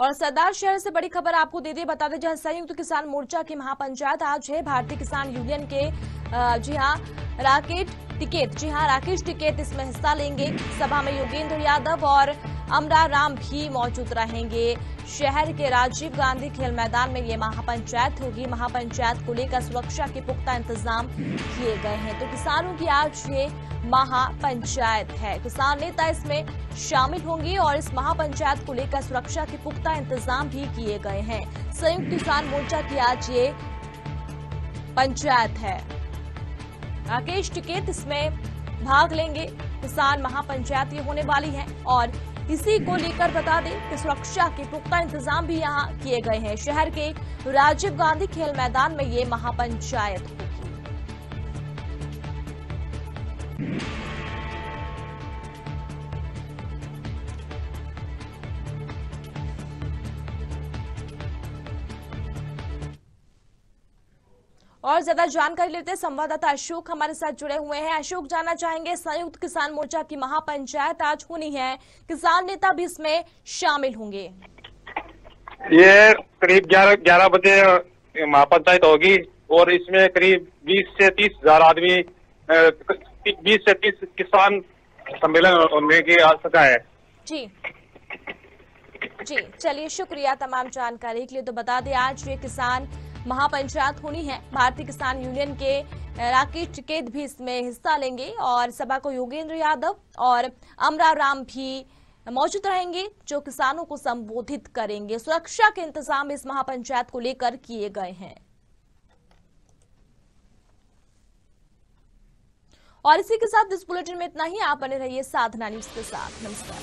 और सरदार शहर से बड़ी खबर आपको दे दी, बता दें, जहाँ संयुक्त किसान मोर्चा की महापंचायत आज है। भारतीय किसान यूनियन के जी हाँ राकेट टिकेत, जी हाँ राकेश टिकेत इसमें हिस्सा लेंगे। सभा में योगेंद्र यादव और अमरा राम भी मौजूद रहेंगे। शहर के राजीव गांधी खेल मैदान में ये महापंचायत होगी। महापंचायत को लेकर सुरक्षा के पुख्ता इंतज़ाम किए गए हैं। तो किसानों की आज ये महापंचायत है। किसान नेता इसमें शामिल होंगे और इस महापंचायत को लेकर सुरक्षा के पुख्ता इंतज़ाम भी किए गए हैं। संयुक्त किसान मोर्चा की आज ये पंचायत है। राकेश टिकेत इसमें भाग लेंगे। किसान महापंचायत ये होने वाली है और इसी को लेकर बता दें कि सुरक्षा के पुख्ता इंतज़ाम भी यहाँ किए गए हैं। शहर के राजीव गांधी खेल मैदान में ये महापंचायत होगी। और ज़्यादा जानकारी लेते संवाददाता अशोक हमारे साथ जुड़े हुए हैं। अशोक जानना चाहेंगे संयुक्त किसान मोर्चा की महापंचायत आज होनी है। किसान नेता भी इसमें शामिल होंगे। ये करीब ग्यारह ग्यारह बजे महापंचायत होगी और इसमें करीब बीस से तीस हज़ार आदमी बीस से तीस किसान सम्मेलन होने की आशंका है। जी। जी चलिए शुक्रिया तमाम जानकारी के लिए। तो बता दें आज ये किसान महापंचायत होनी है। भारतीय किसान यूनियन के राकेश टिकेत भी इसमें हिस्सा लेंगे और सभा को योगेंद्र यादव और अमरा राम भी मौजूद रहेंगे, जो किसानों को संबोधित करेंगे। सुरक्षा के इंतज़ाम इस महापंचायत को लेकर किए गए हैं। और इसी के साथ इस बुलेटिन में इतना ही। आप बने रहिए साधना न्यूज़ के साथ। नमस्कार।